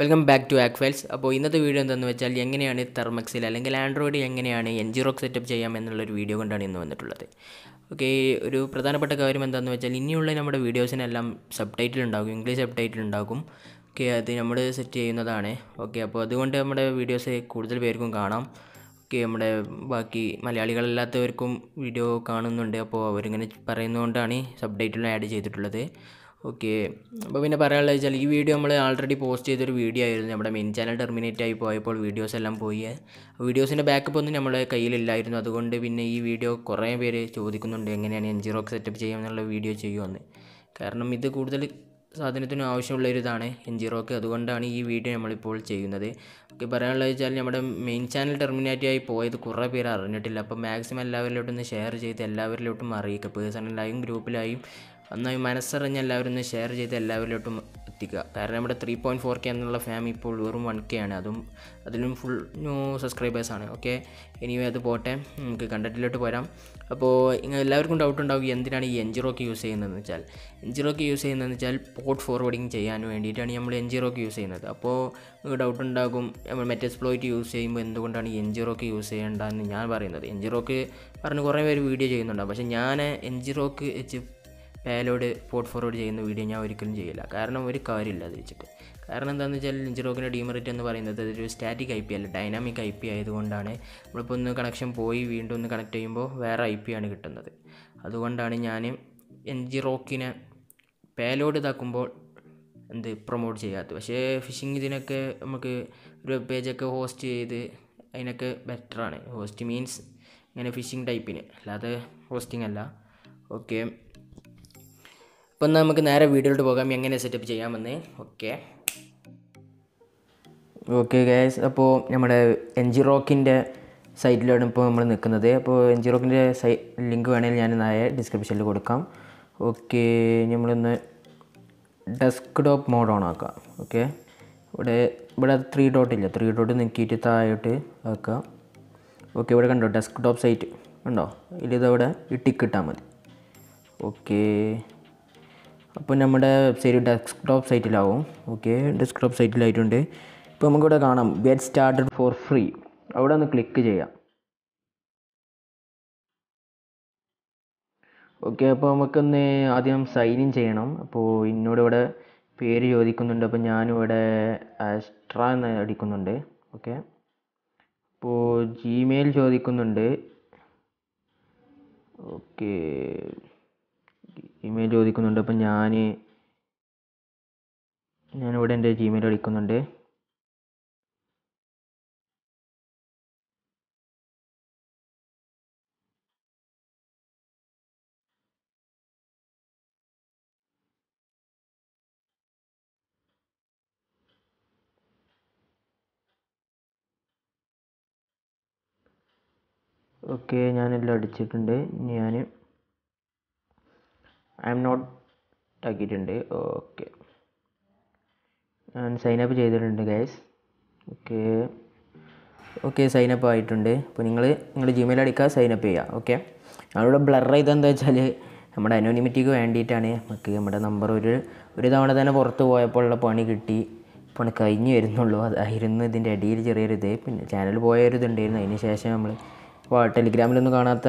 Welcome back to hack files അപ്പോൾ ഇന്നത്തെ video എന്താണെന്ന് വെച്ചാൽ എങ്ങനെയാണ് തെർമക്സിൽ അല്ലെങ്കിൽ ആൻഡ്രോയിഡ് എങ്ങനെയാണ് എൻ ജി റോക്ക് സെറ്റപ്പ് ചെയ്യാം എന്നുള്ളൊരു വീഡിയോ കൊണ്ടാണ് ഇന്ന് വന്നിട്ടുള്ളത്. ഓക്കെ ഒരു പ്രധാനപ്പെട്ട കാര്യം എന്താണെന്ന് വെച്ചാൽ ഇനിയുള്ള നമ്മുടെ വീഡിയോസിനെല്ലാം സബ് ടൈറ്റിൽ ഉണ്ടാകും ഇംഗ്ലീഷ് സബ് ടൈറ്റിൽ ഉണ്ടാകും. ഓക്കെ അത് നമ്മൾ സെറ്റ് ചെയ്യുന്നതാണ്. ഓക്കെ അപ്പോൾ അതുകൊണ്ട് നമ്മുടെ വീഡിയോസ് കൂടുതൽ പേർക്കും കാണാം. ഓക്കെ നമ്മുടെ ബാക്കി മലയാളികളല്ലാത്തവർക്കും വീഡിയോ കാണുന്നുണ്ട്. അപ്പോൾ അവരിങ്ങനെ പറയുന്നതുകൊണ്ടാണ് സബ് ടൈറ്റിൽ ആഡ് ചെയ്തിട്ടുള്ളത്. ഓക്കെ. അപ്പോൾ പിന്നെ പറയാനുള്ളത് വെച്ചാൽ ഈ വീഡിയോ നമ്മൾ ആൾറെഡി പോസ്റ്റ് ചെയ്തൊരു വീഡിയോ ആയിരുന്നു. നമ്മുടെ മെയിൻ ചാനൽ ടെർമിനേറ്റ് ആയി പോയപ്പോൾ വീഡിയോസ് എല്ലാം പോയി. വീഡിയോസിന്റെ ബാക്കപ്പ് ഒന്നും നമ്മുടെ കയ്യിലില്ലായിരുന്നു. അതുകൊണ്ട് പിന്നെ ഈ വീഡിയോ കുറേ പേര് ചോദിക്കുന്നുണ്ട് എങ്ങനെയാണ് എൻ ജി റോക്ക് സെറ്റപ്പ് ചെയ്യാമെന്നുള്ള വീഡിയോ ചെയ്യുമെന്ന് കാരണം ഇത് കൂടുതൽ സാധനത്തിന് ആവശ്യമുള്ള ഒരു ഇതാണ് എൻ ജി അതുകൊണ്ടാണ് ഈ വീഡിയോ നമ്മളിപ്പോൾ ചെയ്യുന്നത്. ഓക്കെ പറയാനുള്ളത് വെച്ചാൽ നമ്മുടെ മെയിൻ ചാനൽ ടെർമിനേറ്റ് ആയി പോയത് കുറേ പേര് അറിഞ്ഞിട്ടില്ല. അപ്പോൾ മാക്സിമം എല്ലാവരിലോട്ടും ഒന്ന് ഷെയർ ചെയ്ത് എല്ലാവരിലോട്ടും അറിയിക്കുക. പേഴ്സണലായും ഗ്രൂപ്പിലായും നന്നായി മനസ്സറിഞ്ഞ് എല്ലാവരും ഒന്ന് ഷെയർ ചെയ്ത് എല്ലാവരിലോട്ടും എത്തിക്കുക. കാരണം നമ്മുടെ ത്രീ പോയിന്റ് ഫോർ കെ എന്നുള്ള ഫാം ഇപ്പോൾ വെറും വൺ കെ ആണ്. അതും അതിലും ഫുൾ ന്യൂ സബ്സ്ക്രൈബേഴ്സാണ് ഓക്കെ എനിവേ അത് പോട്ടെ. നമുക്ക് കണ്ടന്റിലോട്ട് പോരാം. അപ്പോൾ എല്ലാവർക്കും ഡൗട്ട് ഉണ്ടാവും എന്തിനാണ് ഈ എൻജിറോക്ക് യൂസ് ചെയ്യുന്നതെന്ന് വെച്ചാൽ? എൻജിറോക്ക് യൂസ് ചെയ്യുന്നതെന്ന് വെച്ചാൽ പോർട്ട് ഫോർവേഡിങ് ചെയ്യാൻ വേണ്ടിയിട്ടാണ് നമ്മൾ എൻജിറോക്ക് യൂസ് ചെയ്യുന്നത്. അപ്പോൾ ഡൗട്ട് ഉണ്ടാകും. നമ്മൾ മറ്റേ എക്സ്പ്ലോയിറ്റ് യൂസ് ചെയ്യുമ്പോൾ എന്തുകൊണ്ടാണ് ഈ എൻ ജി റോക്ക് യൂസ് ചെയ്യേണ്ടതെന്ന് ഞാൻ പറയുന്നത്. എൻജിറോക്ക് പറഞ്ഞ് കുറേ പേര് വീഡിയോ ചെയ്യുന്നുണ്ടാവും. പക്ഷേ ഞാൻ എൻജിറോക്ക് വെച്ച് പേലോഡ് പോർട്ട് ഫോർവേഡ് ചെയ്യുന്ന വീഡിയോ ഞാൻ ഒരിക്കലും ചെയ്യില്ല. കാരണം ഒരു കാര്യമില്ല അത് വെച്ചിട്ട്. കാരണം എന്താണെന്ന് വെച്ചാൽ ലിഞ്ചറോക്കിന്റെ ഡീമെറിറ്റ് എന്ന് പറയുന്നത് അതൊരു സ്റ്റാറ്റിക് ഐ പി അല്ല ഡൈനാമിക് ഐ പി ആയതുകൊണ്ടാണ് നമ്മളിപ്പോൾ ഒന്ന് കണക്ഷൻ പോയി വീണ്ടും ഒന്ന് കണക്ട് ചെയ്യുമ്പോൾ വേറെ ഐ പി ആണ് കിട്ടുന്നത്. അതുകൊണ്ടാണ് ഞാൻ എൻ ജി റോക്കിനെ പേലോഡ് ഇതാക്കുമ്പോൾ എന്ത് പ്രൊമോട്ട് ചെയ്യാത്തത്. പക്ഷേ ഫിഷിംഗ് ഇതിനൊക്കെ നമുക്ക് ഒരു വെബ് പേജൊക്കെ ഹോസ്റ്റ് ചെയ്ത് അതിനൊക്കെ ബെറ്ററാണ് ഹോസ്റ്റ് മീൻസ് ഇങ്ങനെ ഫിഷിംഗ് ടൈപ്പിന് അല്ലാതെ ഹോസ്റ്റിംഗ് അല്ല. ഓക്കെ അപ്പം എന്നാൽ നമുക്ക് നേരെ വീഡിയോയിലോട്ട് പോകാം. എങ്ങനെ സെറ്റപ്പ് ചെയ്യാമെന്ന്. ഓക്കെ ഓക്കെ ഗൈസ് അപ്പോൾ നമ്മുടെ എൻ ജി റോക്കിന്റെ സൈറ്റിലാണ് ഇപ്പോൾ നമ്മൾ നിൽക്കുന്നത്. അപ്പോൾ എൻ ജി റോക്കിന്റെ സൈ ലിങ്ക് വേണമെങ്കിൽ ഞാൻ നായ ഡിസ്ക്രിപ്ഷനിൽ കൊടുക്കാം. ഓക്കെ നമ്മളൊന്ന് ഡെസ്ക് ടോപ്പ് മോഡ് ഓൺ ആക്കാം. ഓക്കെ ഇവിടെ ഇവിടെ ത്രീ ഡോട്ട് ഇല്ല. ത്രീ ഡോട്ട് നീക്കിയിട്ട് താഴോട്ട് ആക്കാം. ഓക്കെ ഇവിടെ കണ്ടോ? ഡെസ്ക് ടോപ്പ് സൈറ്റ് ഉണ്ടോ ഇതിതവിടെ ഇട്ടിക്കിട്ടാൽ മതി. ഓക്കെ അപ്പോൾ നമ്മുടെ വെബ്സൈറ്റ് ഡെസ്ക്ടോപ്പ് സൈറ്റിലാവും ഓക്കെ ഡെസ്ക്ടോപ്പ് സൈറ്റിലായിട്ടുണ്ട് ഇപ്പോൾ നമുക്കിവിടെ കാണാം ഗെറ്റ് സ്റ്റാർട്ടഡ് ഫോർ ഫ്രീ അവിടെ ഒന്ന് ക്ലിക്ക് ചെയ്യാം. ഓക്കെ അപ്പോൾ നമുക്കൊന്ന് ആദ്യം സൈൻ ഇൻ ചെയ്യണം. അപ്പോൾ എന്നോട് ഇവിടെ പേര് ചോദിക്കുന്നുണ്ട്. അപ്പോൾ ഞാനിവിടെ ആസ്ട്ര എന്ന് അടിക്കുന്നുണ്ട്. ഓക്കെ അപ്പോൾ ജിമെയിൽ ചോദിക്കുന്നുണ്ട്. ഓക്കെ ഇമെയിൽ ചോദിക്കുന്നുണ്ട്. അപ്പം ഞാൻ ഞാനിവിടെ എന്റെ ജിമെയിൽ അടിക്കുന്നുണ്ട്. ഓക്കെ ഞാനെല്ലാം അടിച്ചിട്ടുണ്ട്. ഞാൻ ഐ എം നോട്ട് ആക്കിയിട്ടുണ്ട് ഓക്കെ ഞാൻ സൈനപ്പ് ചെയ്തിട്ടുണ്ട് ഗൈസ് ഓക്കെ ഓക്കെ സൈനപ്പ് ആയിട്ടുണ്ട്. അപ്പോൾ നിങ്ങൾ നിങ്ങൾ ജിമെയിൽ അടിക്കുക സൈനപ്പ് ചെയ്യുക ഓക്കെ അവിടെ ബ്ലർ ചെയ്ത് എന്താ വെച്ചാൽ നമ്മുടെ അനോണിമിറ്റിക്ക് വേണ്ടിയിട്ടാണ്. നമുക്ക് നമ്മുടെ നമ്പർ ഒരു ഒരു തവണ തന്നെ പുറത്ത് പോയപ്പോഴുള്ള പണി കിട്ടി. പണി കഴിഞ്ഞ് വരുന്നുള്ളൂ. അതായിരുന്നു ഇതിന്റെ അടിയിൽ ചെറിയൊരു ഇത് പിന്നെ ചാനൽ പോയൊരു ഇതുണ്ടായിരുന്നു അതിന് ശേഷം നമ്മൾ അപ്പോൾ ടെലിഗ്രാമിലൊന്നും കാണാത്ത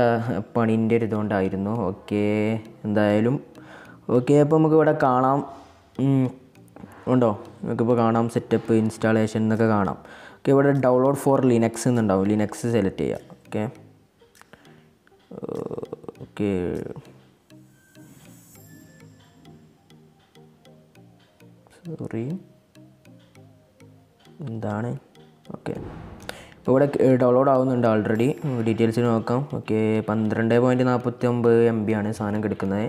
പണീന്റെ ഒരു ഇതുകൊണ്ടായിരുന്നു. ഓക്കെ എന്തായാലും. ഓക്കെ അപ്പോൾ നമുക്ക് ഇവിടെ കാണാം ഉണ്ടോ? നമുക്കിപ്പോൾ കാണാം സെറ്റപ്പ് ഇൻസ്റ്റാളേഷൻ എന്നൊക്കെ കാണാം. ഓക്കെ ഇവിടെ ഡൗൺലോഡ് ഫോർ ലിനക്സ് എന്നുണ്ടാവും. ലിനക്സ് സെലക്ട് ചെയ്യാം. ഓക്കെ. ഓക്കെ. സോറി എന്താണ്? ഓക്കെ. ഇവിടെ ഡൗൺലോഡ് ആവുന്നുണ്ട് ഓൾറെഡി ഡീറ്റെയിൽസ് നോക്കാം. ഓക്കെ പന്ത്രണ്ട് പോയിന്റ് നാൽപ്പത്തി ഒമ്പത് എം ബി ആണ് സാധനം കിടക്കുന്നത്.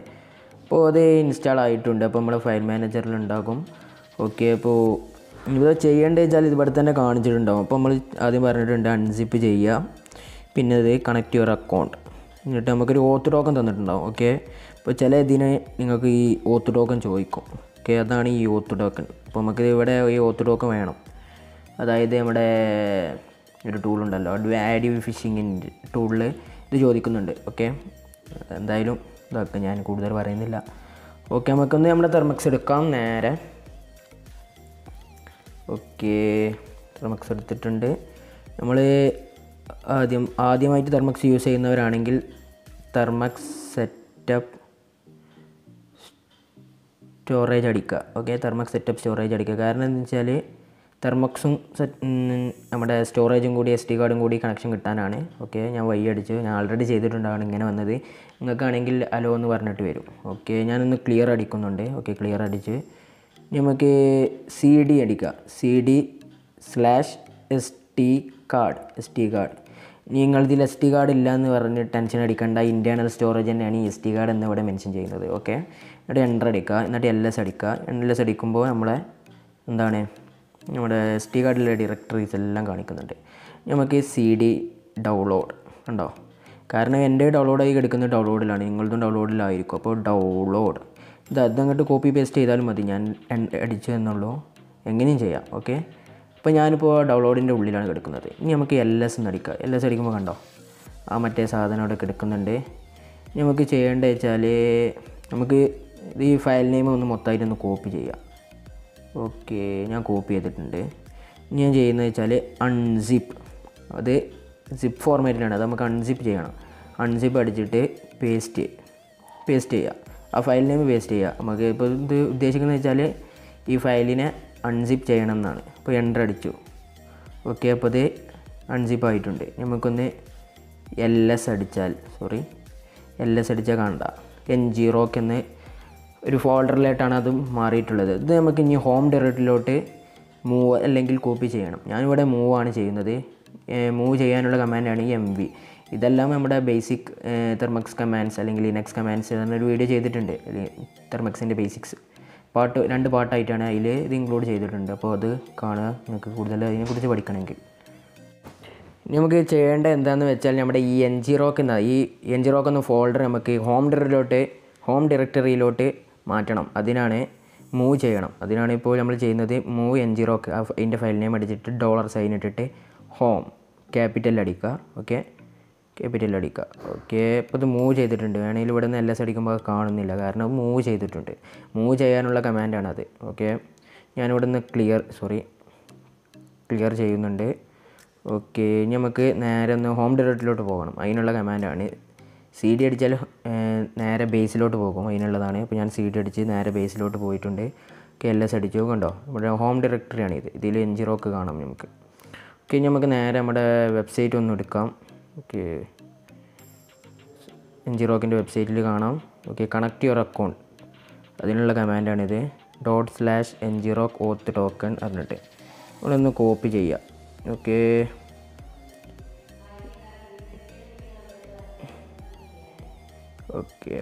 അപ്പോൾ അത് ഇൻസ്റ്റാൾ ആയിട്ടുണ്ട്. അപ്പോൾ നമ്മൾ ഫയൽ മാനേജറിൽ ഉണ്ടാക്കും ഓക്കെ അപ്പോൾ ഇത് ചെയ്യേണ്ടത് വെച്ചാൽ ഇവിടെ തന്നെ കാണിച്ചിട്ടുണ്ടാവും. അപ്പോൾ നമ്മൾ ആദ്യം പറഞ്ഞിട്ടുണ്ട് അൺസിപ്പ് ചെയ്യുക. പിന്നെ അത് കണക്ട് യുവർ അക്കൗണ്ട് എന്നിട്ട് നമുക്കൊരു ഓത്ത് ടോക്കൺ തന്നിട്ടുണ്ടാവും. ഓക്കെ അപ്പോൾ ചില ഇതിന് നിങ്ങൾക്ക് ഈ ഓത്ത് ടോക്കൺ ചോദിക്കും. ഓക്കെ അതാണ് ഈ ഓത്ത് ടോക്കൺ അപ്പോൾ നമുക്ക് ഇവിടെ ഈ ഓത്ത് ടോക്കൺ വേണം. അതായത് നമ്മുടെ ഒരു ടൂളുണ്ടല്ലോ ആഡ് ഫിഷിങ്ങിന്റെ ടൂളിൽ ഇത് ചോദിക്കുന്നുണ്ട്. ഓക്കെ എന്തായാലും ഇതൊക്കെ ഞാൻ കൂടുതൽ പറയുന്നില്ല. ഓക്കെ നമുക്കൊന്ന് നമ്മുടെ തെർമക്സ് എടുക്കാം. നേരെ. ഓക്കെ തെർമക്സ് എടുത്തിട്ടുണ്ട്. നമ്മൾ ആദ്യം ആദ്യമായിട്ട് തെർമക്സ് യൂസ് ചെയ്യുന്നവരാണെങ്കിൽ തെർമക്സ് സെറ്റപ്പ് സ്റ്റോറേജ് അടിക്കുക. ഓക്കെ തെർമക്സ് സെറ്റപ്പ് സ്റ്റോറേജ് അടിക്കുക. കാരണം എന്താ വെച്ചാൽ തെർമക്സും നമ്മുടെ സ്റ്റോറേജും കൂടി എസ് ഡി കാർഡും കൂടി കണക്ഷൻ കിട്ടാനാണ്. ഓക്കെ ഞാൻ വൈ അടിച്ചു. ഞാൻ ആൾറെഡി ചെയ്തിട്ടുണ്ടാണ് ഇങ്ങനെ വന്നത്. നിങ്ങൾക്കാണെങ്കിൽ അലോ എന്ന് പറഞ്ഞിട്ട് വരും. ഓക്കെ ഞാനൊന്ന് ക്ലിയർ അടിക്കുന്നുണ്ട്. ഓക്കെ ക്ലിയർ അടിച്ച്. നമുക്ക് സി ഡി അടിക്കുക C D slash S D card S D card നിങ്ങളിതിൽ S T card ഇല്ല എന്ന് പറഞ്ഞ് ടെൻഷൻ അടിക്കേണ്ട. ഇന്റേർണൽ സ്റ്റോറേജ് തന്നെയാണ് ഈ എസ് ടി കാർഡ് എന്ന് ഇവിടെ മെൻഷൻ ചെയ്യുന്നത്. ഓക്കെ എന്നിട്ട് എന്റർ അടിക്കുക. എന്നിട്ട് എൽ എസ് അടിക്കുക. എൽ എസ് അടിക്കുമ്പോൾ നമ്മളെ എന്താണ്? നമ്മുടെ എസ് ടി കാർഡിലെ ഡയറക്ടറീസ് എല്ലാം കാണിക്കുന്നുണ്ട്. നമുക്ക് സി ഡി ഡൗൺലോഡ് ഉണ്ടോ? കാരണം എന്റെ ഡൗൺലോഡായി കിടക്കുന്ന ഡൗൺലോഡിലാണ് നിങ്ങളതും ഡൗൺലോഡിലായിരിക്കും അപ്പോൾ ഡൗൺലോഡ് ഇത് അതങ്ങോട്ട് കോപ്പി പേസ്റ്റ് ചെയ്താലും മതി. ഞാൻ അടിച്ചു എന്നുള്ളൂ എങ്ങനെയും ചെയ്യാം ഓക്കെ അപ്പോൾ ഞാനിപ്പോൾ ഡൗൺലോഡിന്റെ ഉള്ളിലാണ് കിടക്കുന്നത്. ഇനി നമുക്ക് എൽ എസ് എന്ന് അടിക്കുക എൽ എസ് അടിക്കുമ്പോൾ കണ്ടോ? ആ മറ്റേ സാധനം അവിടെ കിടക്കുന്നുണ്ട്. നമുക്ക് ചെയ്യേണ്ടത് വെച്ചാൽ നമുക്ക് ഈ ഫയൽ നെയിം ഒന്ന് മൊത്തമായിട്ടൊന്ന് കോപ്പി ചെയ്യാം. ഓക്കെ ഞാൻ കോപ്പി ചെയ്തിട്ടുണ്ട്. ഞാൻ ചെയ്യുന്നത് വെച്ചാൽ അൺസിപ്പ് അത് സിപ്പ് ഫോർമാറ്റിലാണ് അത് നമുക്ക് അൺസിപ്പ് ചെയ്യണം. അൺസിപ്പ് അടിച്ചിട്ട് പേസ്റ്റ് പേസ്റ്റ് ചെയ്യുക ആ ഫയൽ നെയിം പേസ്റ്റ് ചെയ്യുക നമുക്ക് ഇപ്പോൾ ഇത് ഉദ്ദേശിക്കുന്നത് വെച്ചാൽ ഈ ഫയലിനെ അൺസിപ്പ് ചെയ്യണം എന്നാണ്. ഇപ്പോൾ എന്റർ അടിച്ചു. ഓക്കെ അപ്പോൾ ഇത് അൺസിപ്പ് ആയിട്ടുണ്ട്. നമുക്കൊന്ന് എൽ എസ് അടിച്ചാൽ സോറി എൽ എസ് അടിച്ചാൽ കാണണ്ട. എൻ ജി റോക്ക് എന്ന് ഒരു ഫോൾഡറിലായിട്ടാണ് അത് മാറിയിട്ടുള്ളത്. ഇത് നമുക്ക് ഇനി ഹോം ഡയറക്ടറിലോട്ട് മൂവ് അല്ലെങ്കിൽ കോപ്പി ചെയ്യണം. ഞാനിവിടെ മൂവ് ആണ് ചെയ്യുന്നത്. മൂവ് ചെയ്യാനുള്ള കമാൻഡാണ് എം വി ഇതെല്ലാം നമ്മുടെ ബേസിക് തെർമക്സ് കമാൻഡ്സ് അല്ലെങ്കിൽ ലിനക്സ് കമാൻഡ്സ് എന്നൊരു വീഡിയോ ചെയ്തിട്ടുണ്ട്. തെർമക്സിന്റെ ബേസിക്സ് പാട്ട് രണ്ട് പാട്ടായിട്ടാണ് അതിൽ ഇത് ഇൻക്ലൂഡ് ചെയ്തിട്ടുണ്ട്. അപ്പോൾ അത് കാണുക. നിങ്ങൾക്ക് കൂടുതൽ അതിനെക്കുറിച്ച് പഠിക്കണമെങ്കിൽ. നമുക്ക് ചെയ്യേണ്ട എന്താണെന്ന് വെച്ചാൽ നമ്മുടെ ഈ എൻ ജി റോക്ക് എന്ന ഈ എൻ ജി റോക്ക് എന്ന ഫോൾഡർ നമുക്ക് ഹോം ഡയറക്ടറിലോട്ട് ഹോം ഡയറക്ടറിയിലോട്ട് മാറ്റണം. അതിനാണ് മൂവ് ചെയ്യണം. അതിനാണ് ഇപ്പോൾ നമ്മൾ ചെയ്യുന്നത് മൂവ് എൻ ജി അതിന്റെ ഫയൽ നെയിം അടിച്ചിട്ട് ഡോളർ സൈൻ ഇട്ടിട്ട് ഹോം ക്യാപിറ്റൽ അടിക്കുക. ഓക്കെ ക്യാപിറ്റൽ അടിക്കുക. ഓക്കെ ഇപ്പോൾ ഇത് മൂവ് ചെയ്തിട്ടുണ്ട്. വേണമെങ്കിൽ ഇവിടെ നിന്ന് എൽ എസ് അടിക്കുമ്പോൾ കാണുന്നില്ല. കാരണം മൂവ് ചെയ്തിട്ടുണ്ട്. മൂവ് ചെയ്യാനുള്ള കമാൻഡാണ് അത്. ഓക്കെ ഞാനിവിടെ നിന്ന് ക്ലിയർ സോറി ക്ലിയർ ചെയ്യുന്നുണ്ട്. ഓക്കെ ഇനി നമുക്ക് നേരെ ഒന്ന് ഹോം ഡയറക്ടറിലോട്ട് പോകണം. അതിനുള്ള കമാൻഡാണ് സി ഡി അടിച്ചാൽ നേരെ ബേസിലോട്ട് പോകും അതിനുള്ളതാണ്. അപ്പോൾ ഞാൻ സി ഡി അടിച്ച് നേരെ ബേസിലോട്ട് പോയിട്ടുണ്ട്. ഓക്കെ എൽ എസ് അടിച്ചു. കണ്ടോ? നമ്മുടെ ഹോം ഡയറക്ടറിയാണ് ഇത്. ഇതിൽ എൻ ജി റോക്ക് കാണാം നമുക്ക്. ഓക്കെ നമുക്ക് നേരെ നമ്മുടെ വെബ്സൈറ്റ് ഒന്ന് എടുക്കാം. ഓക്കെ. എൻ ജി റോക്കിന്റെ വെബ്സൈറ്റിൽ കാണാം. ഓക്കെ കണക്ട് യുവർ അക്കൗണ്ട് അതിനുള്ള കമാൻഡാണിത് dot slash N G rock auth token പറഞ്ഞിട്ട്. നമ്മളൊന്ന് കോപ്പി ചെയ്യുക okay. Okay.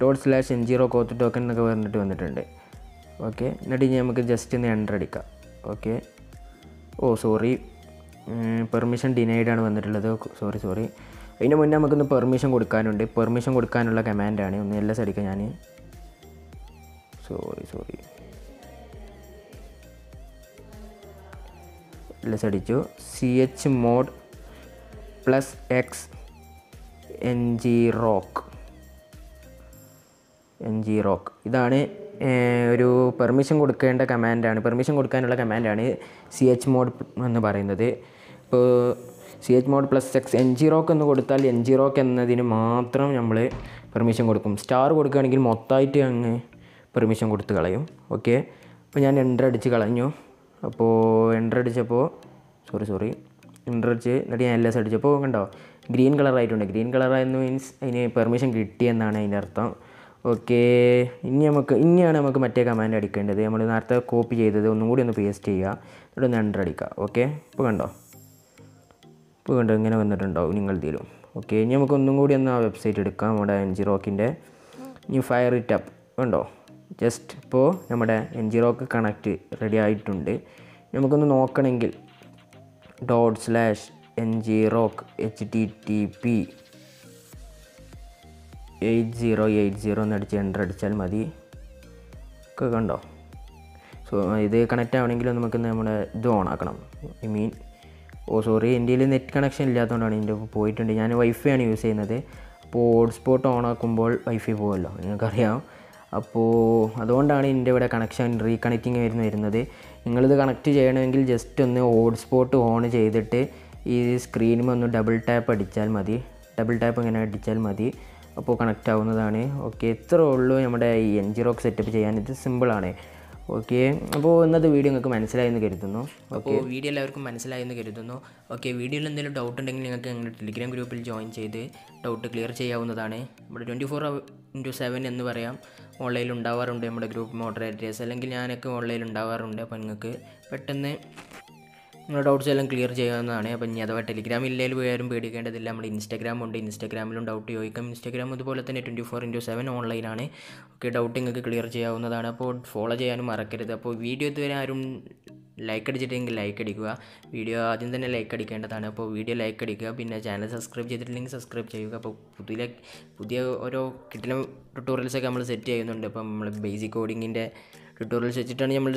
Dot slash N zero കോത്ത് ടോക്കൺ എന്നൊക്കെ പറഞ്ഞിട്ട് വന്നിട്ടുണ്ട്. ഓക്കെ. എന്നിട്ട് ഇനി നമുക്ക് ജസ്റ്റ് ഒന്ന് എന്റർ അടിക്കാം. Okay. Oh sorry permission denied ആണ് വന്നിട്ടുള്ളത്. സോറി സോറി അതിന് മുന്നേ നമുക്കൊന്ന് പെർമിഷൻ കൊടുക്കാനുണ്ട്. പെർമിഷൻ കൊടുക്കാനുള്ള കമാൻഡാണ് ഒന്ന് എല്ലാം സടിക്കാം ഞാൻ സോറി സോറി എല്ലാം അടിച്ചു. C H mod plus X N G rock N G rock. ഇതാണ് ഒരു പെർമിഷൻ കൊടുക്കേണ്ട കമാൻഡാണ്. പെർമിഷൻ കൊടുക്കാനുള്ള കമാൻഡാണ് സി എച്ച് മോഡ് എന്ന് പറയുന്നത്. ഇപ്പോൾ C H mod plus X N G rock എന്ന് കൊടുത്താൽ എൻ ജി റോക്ക് എന്നതിന് മാത്രം നമ്മൾ പെർമിഷൻ കൊടുക്കും. സ്റ്റാർ കൊടുക്കുകയാണെങ്കിൽ മൊത്തമായിട്ട് അങ്ങ് പെർമിഷൻ കൊടുത്ത് കളയും. ഓക്കെ? അപ്പോൾ ഞാൻ എന്റർ അടിച്ച് കളഞ്ഞു. അപ്പോൾ എന്റർ അടിച്ചപ്പോൾ സോറി സോറി എന്റർ അടിച്ച് എന്നിട്ട് ഞാൻ എൽ എസ് അടിച്ചപ്പോൾ കണ്ടോ? ഗ്രീൻ കളറായിട്ടുണ്ട് ഗ്രീൻ കളറായിരുന്നു മീൻസ് അതിന് പെർമിഷൻ കിട്ടിയെന്നാണ് അതിന്റെ അർത്ഥം. ഓക്കെ. ഇനി നമുക്ക് ഇനിയാണ് നമുക്ക് മറ്റേ കമാൻഡ് അടിക്കേണ്ടത്. നമ്മൾ നേരത്തെ കോപ്പി ചെയ്തത് ഒന്നും കൂടി ഒന്ന് പേസ്റ്റ് ചെയ്യുക. എന്നിട്ട് ഒന്ന് എന്റർ അടിക്കുക. ഓക്കെ? ഇപ്പോൾ കണ്ടോ? ഇപ്പോൾ കണ്ടോ? ഇങ്ങനെ വന്നിട്ടുണ്ടാവും തീരും ഓക്കെ ഇനി നമുക്ക് ഒന്നും കൂടി ഒന്ന് ആ വെബ്സൈറ്റ് എടുക്കാം. നമ്മുടെ എൻ ജി റോക്കിന്റെ ഇനി ഫയർ ഇറ്റ് അപ്പ് കണ്ടോ? ജസ്റ്റ് ഇപ്പോൾ നമ്മുടെ N G rock connect ready ആയിട്ടുണ്ട്. നമുക്കൊന്ന് നോക്കണമെങ്കിൽ dot slash N G rock H T T P eight zero eight zero എന്ന് അടിച്ച് എന്റർ അടിച്ചാൽ മതി. ഒക്കെ കണ്ടോ? സോ ഇത് കണക്റ്റ് ആവണമെങ്കിലും നമുക്ക് നമ്മുടെ ഇത് ഓൺ ആക്കണം. ഐ മീൻ ഓ സോറി ഇന്ത്യയിൽ നെറ്റ് കണക്ഷൻ ഇല്ലാത്തതുകൊണ്ടാണ് ഇതിന്റെ പോയിട്ടുണ്ട്. ഞാൻ വൈഫൈ ആണ് യൂസ് ചെയ്യുന്നത്. അപ്പോൾ ഹോട്ട്സ്പോട്ട് ഓൺ ആക്കുമ്പോൾ വൈഫൈ പോകുമല്ലോ നിങ്ങൾക്കറിയാം. അപ്പോൾ അതുകൊണ്ടാണ് ഇതിന്റെ ഇവിടെ കണക്ഷൻ റീകണക്റ്റിംഗ് വരുന്ന വരുന്നത്. നിങ്ങളിത് കണക്ട് ചെയ്യണമെങ്കിൽ ജസ്റ്റ് ഒന്ന് ഹോട്ട്സ്പോട്ട് ഓൺ ചെയ്തിട്ട് ഈ സ്ക്രീനിൽ ഒന്ന് ഡബിൾ ടാപ്പ് അടിച്ചാൽ മതി. ഡബിൾ ടാപ്പ് ഇങ്ങനെ അടിച്ചാൽ മതി. അപ്പോൾ കണക്റ്റ് ആവുന്നതാണ് ഓക്കെ ഇത്രേ ഉള്ളൂ നമ്മുടെ ഈ എൻ ജി റോക്ക് സെറ്റപ്പ് ചെയ്യാൻ. ഇത് സിമ്പിളാണ്. ഓക്കെ അപ്പോൾ ഇന്നത്തെ വീഡിയോ നിങ്ങൾക്ക് മനസ്സിലായെന്ന് കരുതുന്നു. അപ്പോൾ വീഡിയോ എല്ലാവർക്കും മനസ്സിലായെന്ന് കരുതുന്നു. ഓക്കെ വീഡിയോയിൽ എന്തെങ്കിലും ഡൗട്ട് ഉണ്ടെങ്കിൽ നിങ്ങൾക്ക് ഞങ്ങളുടെ ടെലിഗ്രാം ഗ്രൂപ്പിൽ ജോയിൻ ചെയ്ത് ഡൗട്ട് ക്ലിയർ ചെയ്യാവുന്നതാണ്. നമ്മുടെ ട്വന്റി ഫോർ ഇന്റു സെവൻ എന്ന് പറയാം. ഓൺലൈനിൽ ഉണ്ടാവാറുണ്ട് നമ്മുടെ ഗ്രൂപ്പ് മോഡറേറ്റേഴ്സ് അല്ലെങ്കിൽ ഞാനൊക്കെ ഓൺലൈനിൽ ഉണ്ടാവാറുണ്ട്. അപ്പോൾ നിങ്ങൾക്ക് പെട്ടെന്ന് നിങ്ങളുടെ ഡൗട്ട്സ് എല്ലാം ക്ലിയർ ചെയ്യാവുന്നതാണ്. അപ്പം ഇനി അഥവാ ടെലിഗ്രാം ഇല്ലെങ്കിൽ വേറും പേടിക്കേണ്ടതില്ല. നമ്മുടെ ഇൻസ്റ്റാഗ്രാം ഉണ്ട്. ഇൻസ്റ്റാഗ്രാമിലും ഡൗട്ട് ചോദിക്കാം. ഇൻസ്റ്റാഗ്രാം അതുപോലെ തന്നെ ട്വന്റി ഫോർ ഇന്റു സെവൻ ഓൺലൈനാണ് ഓക്കെ ഡൗട്ട് നിങ്ങൾക്ക് ക്ലിയർ ചെയ്യാവുന്നതാണ്. അപ്പോൾ ഫോളോ ചെയ്യാനും മറക്കരുത്. അപ്പോൾ വീഡിയോ ഇതുവരെ ആരും ലൈക്ക് അടിച്ചിട്ടെങ്കിൽ ലൈക്ക് അടിക്കുക. വീഡിയോ ആദ്യം തന്നെ ലൈക്ക് അടിക്കേണ്ടതാണ്. അപ്പോൾ വീഡിയോ ലൈക്ക് അടിക്കുക. പിന്നെ ചാനൽ സബ്സ്ക്രൈബ് ചെയ്തിട്ടില്ലെങ്കിൽ സബ്സ്ക്രൈബ് ചെയ്യുക. അപ്പോൾ പുതിയ പുതിയ ഓരോ കിട്ടുന്ന ട്യൂട്ടോറിയൽസൊക്കെ നമ്മൾ സെറ്റ് ചെയ്യുന്നുണ്ട്. അപ്പം നമ്മൾ ബേസിക് കോഡിങ്ങിന്റെ ട്യൂട്ടോറിയൽസ് വെച്ചിട്ടാണ് നമ്മൾ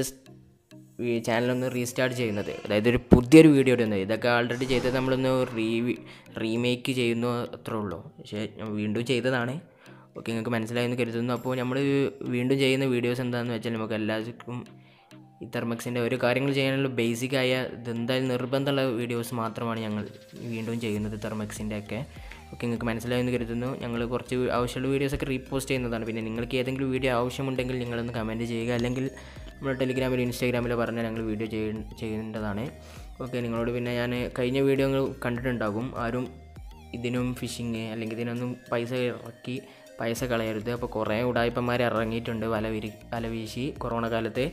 ഈ ചാനലൊന്ന് റീസ്റ്റാർട്ട് ചെയ്യുന്നത്. അതായത് ഒരു പുതിയൊരു വീഡിയോ ഇടുന്നത്. ഇതൊക്കെ ആൾറെഡി ചെയ്തത് നമ്മളൊന്ന് റീ റീമേക്ക് ചെയ്യുന്നു അത്രേ ഉള്ളൂ. പക്ഷേ വീണ്ടും ചെയ്തതാണ്. ഓക്കെ നിങ്ങൾക്ക് മനസ്സിലായെന്ന് കരുതുന്നു. അപ്പോൾ നമ്മൾ വീണ്ടും ചെയ്യുന്ന വീഡിയോസ് എന്താണെന്ന് വെച്ചാൽ നമുക്ക് എല്ലാവർക്കും ഈ തെർമക്സിന്റെ ഒരു കാര്യങ്ങൾ ചെയ്യാനുള്ള ബേസിക്കായ ഇതെന്തായാലും നിർബന്ധമുള്ള വീഡിയോസ് മാത്രമാണ് ഞങ്ങൾ വീണ്ടും ചെയ്യുന്നത് തെർമക്സിന്റെ ഒക്കെ. ഓക്കെ നിങ്ങൾക്ക് മനസ്സിലായെന്ന് കരുതുന്നു. ഞങ്ങൾ കുറച്ച് ആവശ്യമുള്ള വീഡിയോസൊക്കെ റീപോസ്റ്റ് ചെയ്യുന്നതാണ്. പിന്നെ നിങ്ങൾക്ക് ഏതെങ്കിലും വീഡിയോ ആവശ്യമുണ്ടെങ്കിൽ നിങ്ങളൊന്ന് കമന്റ് ചെയ്യുക. അല്ലെങ്കിൽ നമ്മുടെ ടെലിഗ്രാമിലോ ഇൻസ്റ്റാഗ്രാമിലോ പറഞ്ഞാൽ ഞങ്ങൾ വീഡിയോ ചെയ്യ ചെയ്യേണ്ടതാണ്. ഓക്കെ നിങ്ങളോട് പിന്നെ ഞാൻ കഴിഞ്ഞ വീഡിയോ കണ്ടിട്ടുണ്ടാകും. ആരും ഇതിനും ഫിഷിങ് അല്ലെങ്കിൽ ഇതിനൊന്നും പൈസ ഇറക്കി പൈസ കളയരുത്. അപ്പോൾ കുറേ ഉടായ്പന്മാർ ഇറങ്ങിയിട്ടുണ്ട് വല വിരി വല വീശി കൊറോണ കാലത്ത്.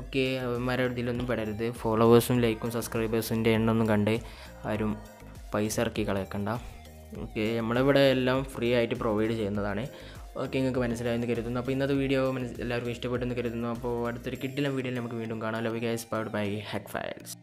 ഓക്കെ അവന്മാരുടെ ഇതിലൊന്നും പെടരുത്. ഫോളോവേഴ്സും ലൈക്കും സബ്സ്ക്രൈബേഴ്സിന്റെ എണ്ണമൊന്നും കണ്ട് ആരും പൈസ ഇറക്കി കളയക്കണ്ട. ഓക്കെ നമ്മളിവിടെ എല്ലാം ഫ്രീ ആയിട്ട് പ്രൊവൈഡ് ചെയ്യുന്നതാണ്. ഓക്കെ നിങ്ങൾക്ക് മനസ്സിലായെന്ന് കരുതുന്നു. അപ്പോൾ ഇന്നത്തെ വീഡിയോ മനസ്സിൽ എല്ലാവർക്കും ഇഷ്ടപ്പെട്ടെന്ന് കരുതുന്നു. അപ്പോൾ അടുത്തൊരു കിട്ടില്ല വീഡിയോയിൽ നമുക്ക് വീണ്ടും കാണാം. Love guys powered by hack files